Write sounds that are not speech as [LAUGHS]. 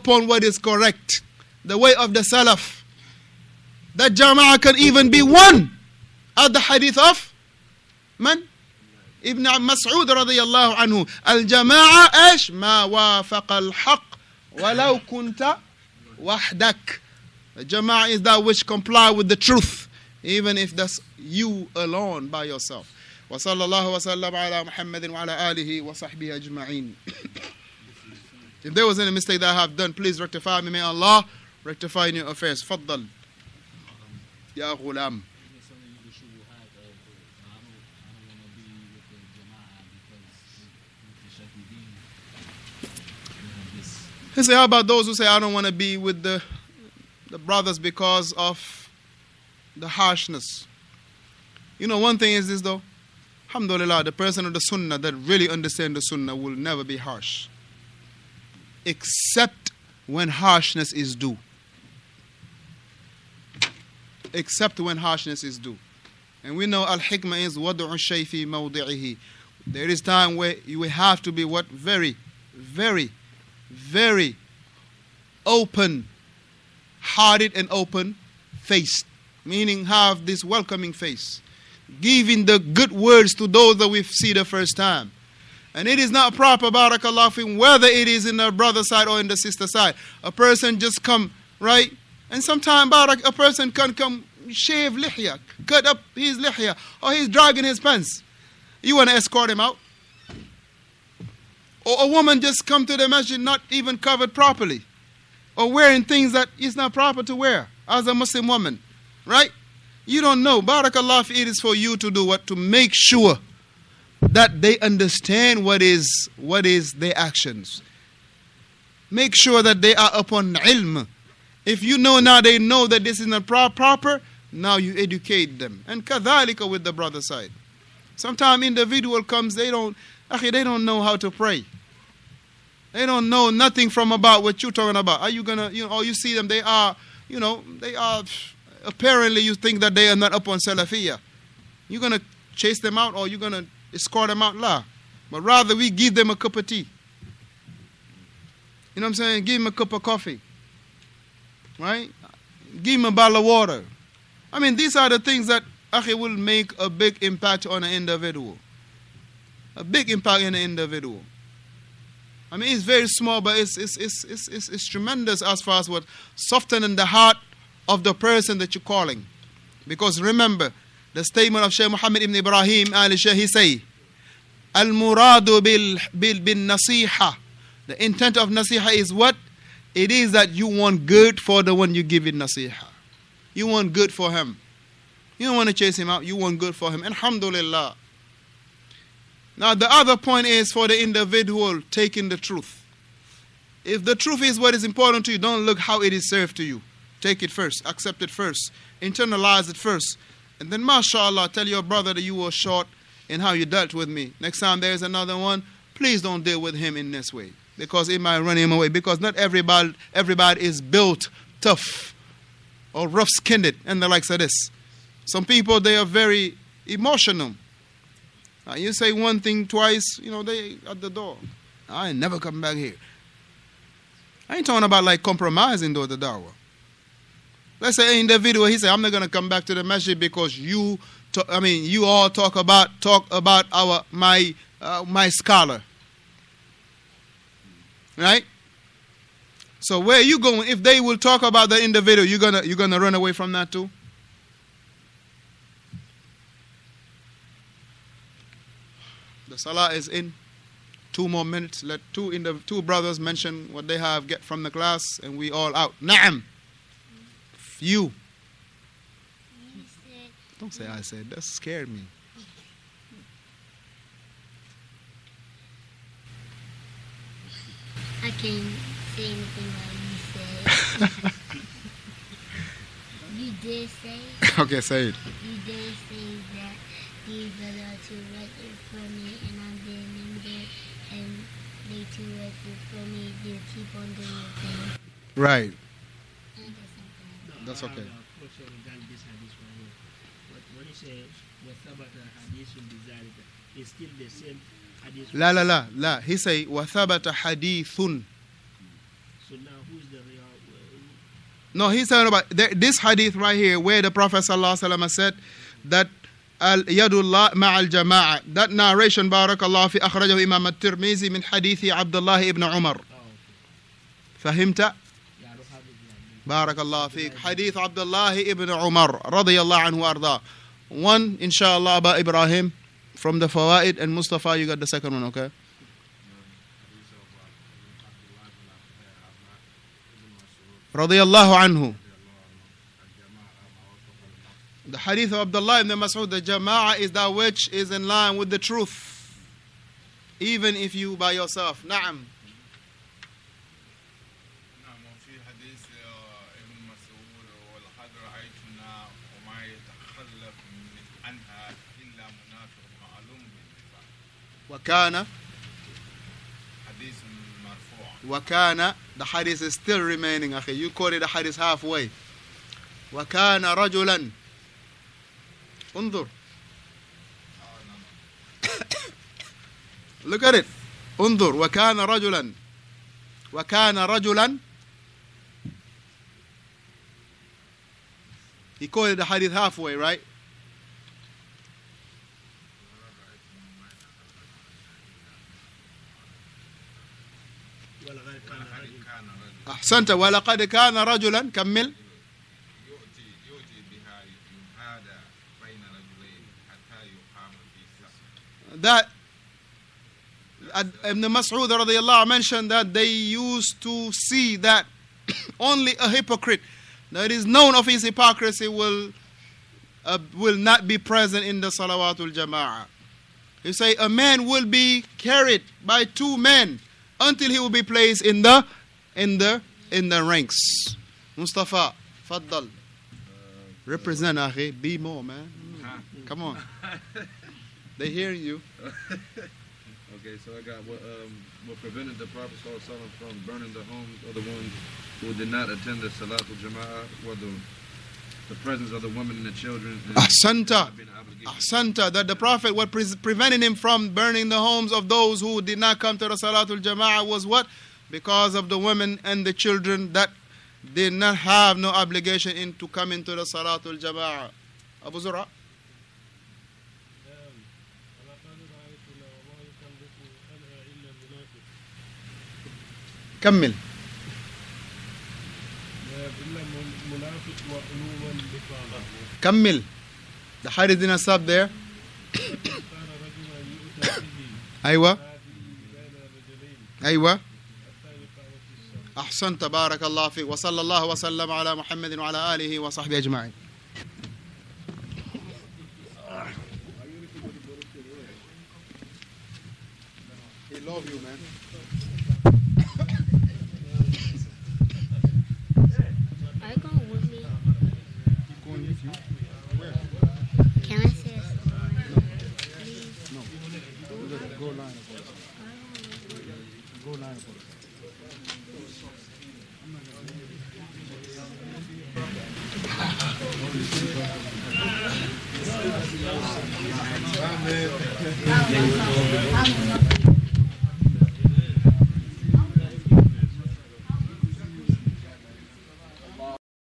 upon what is correct, the way of the Salaf. That Jama'ah can even be one at the hadith of Man? ابن مسعود رضي الله عنه الجماعة إيش ما وافق الحق ولو كنت وحدك The Jama'ah is that which comply with the truth even if that's you alone by yourself وصلى الله وسلم على محمد وعلى آله وصحبه أجمعين if there was any mistake that I have done, please rectify me. May Allah rectify your affairs. Fadl, Ya ghulam. He say, how about those who say, I don't want to be with the, the brothers because of the harshness? You know, one thing is this though. Alhamdulillah, the person of the sunnah that really understands the sunnah will never be harsh. Except when harshness is due. Except when harshness is due. And we know al-hikmah is wadu'u shay fi mawdi'ihi. There is time where you have to be what? Very, very very open hearted and open faced, meaning have this welcoming face, giving the good words to those that we see the first time. And it is not proper, barakallah fi, whether it is in the brother side or in the sister side. A person just come, right? And sometimes barak, a person can come shave lihya, cut up his lihya, or he's dragging his pants. You want to escort him out? Or a woman just come to the masjid not even covered properly. Or wearing things that is not proper to wear as a Muslim woman. Right? You don't know. Barakallah it is for you to do what? To make sure that they understand what is what is their actions. Make sure that they are upon ilm. If you know now they know that this is not proper, now you educate them. And kadhalika with the brother side. Sometimes individual comes, they don't Akhi, they don't know how to pray. They don't know nothing from about what you're talking about. Are you gonna, you know, or you see them, they are, you know, they are, apparently you think that they are not up on Salafiyah. You're gonna chase them out or you're gonna escort them out, la. But rather we give them a cup of tea. You know what I'm saying? Give them a cup of coffee. Right? Give them a bottle of water. I mean, these are the things that, akhi, will make a big impact on an individual a big impact in the individual. I mean, it's very small, but it's, it's, it's, it's, it's, it's tremendous as far as what softening the heart of the person that you're calling. Because remember, the statement of Shaykh Muhammad ibn Ibrahim al he say, Al muradu bil, bil, bin nasiha. The intent of nasiha is what? It is that you want good for the one you give it nasiha. You want good for him. You don't want to chase him out, you want good for him. Alhamdulillah. Now, the other point is for the individual taking the truth. If the truth is what is important to you, don't look how it is served to you. Take it first, accept it first, internalize it first. And then, mashallah, tell your brother that you were short in how you dealt with me. Next time there's another one, please don't deal with him in this way because it might run him away. Because not everybody, everybody is built tough or rough skinned and the likes of this. Some people, they are very emotional. Uh, you say one thing twice, you know, they at the door. I ain't never come back here. I ain't talking about like compromising though the dawah. Let's say in the video he said, I'm not gonna come back to the masjid because you I mean you all talk about talk about our my uh, my scholar. Right? So where are you going? If they will talk about the individual, you're gonna you're gonna run away from that too? The salah is in. Two more minutes. Let two in the two brothers mention what they have get from the class, and we all out. Naam. You. Don't say I said. That scared me. I can't say anything like you said. [LAUGHS] you did say. okay, say it. You did say that these are the two records for me, and I'm doing them good, and they two records for me. You keep on doing your thing. Right. That's okay. La la la la. He say wathabata hadithun. So now who's the real? No, he's talking about this hadith right here, where the Prophet sallallahu said that al yadullah ma'al jama'a. That narration, barakallah fi akhrajahu Imam at-Tirmizi min hadithi Abdullah ibn Umar. Fahimta? بارك الله فيك حديث عبد الله ابن عمر رضي الله عنه وارضاه one inshallah about Ibrahim from the Fawaid and Mustafa you got the second one okay رضي الله عنه the hadith of Abdullah ibn Mas'ud the Jama'ah is that which is in line with the truth even if you by yourself نعم وكان حديث مرفوع وكان the hadith is still remaining أخي you quoted the hadith halfway وكان رجلا انظر آه، نعم. look at it انظر وكان رجلا وكان رجلا he quoted the hadith halfway right أحسنت ولقد كان رجلا كمل يؤتي يؤتي بها يهادى بين رجلين حتى يقام في سفر that Ibn Mas'ud radiallahu mentioned that they used to see that [COUGHS] only a hypocrite that is known of his hypocrisy will uh, will not be present in the salawatul jama'ah. You say a man will be carried by two men until he will be placed in the in the in the ranks. Mustafa, faddal. Represent, akhi. Be more, man. Come on. They hear you. [LAUGHS] Okay, so I got what um what prevented the Prophet from burning the homes of the ones who did not attend the Salatul Jama'ah were the the presence of the women and the children. And Ahsanta. Ahsanta, that the Prophet, what pre- preventing him from burning the homes of those who did not come to the Salatul Jama'ah was what? Because of the women and the children that did not have no obligation in to come into the Salatul Jama'ah. Abu Zura? نعم ولقد رأيتنا وما يكلف عنها إلا المنافق كمل نعم إلا من- منافق معلوما نفاقه كمل The hadith did not stop there. كان [COUGHS] رجلا يؤتى به أيوة هذه بين رجلين أيوة أحسنت بارك الله فيك. وصلى الله وسلم على محمد وعلى آله وصحبه أجمعين. He love you, man. I'm